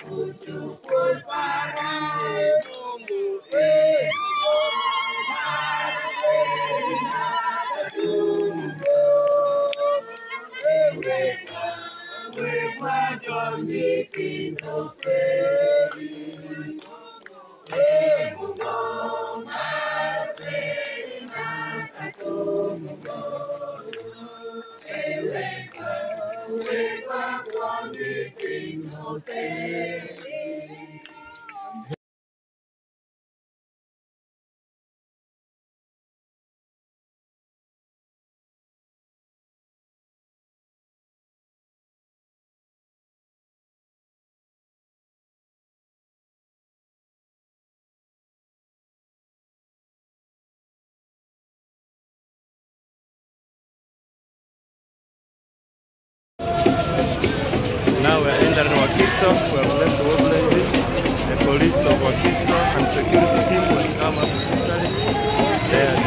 kuchukul We're glad you're meeting those. Now Wakisa were left overlanding. The police of Wakisa and security team will come up to study.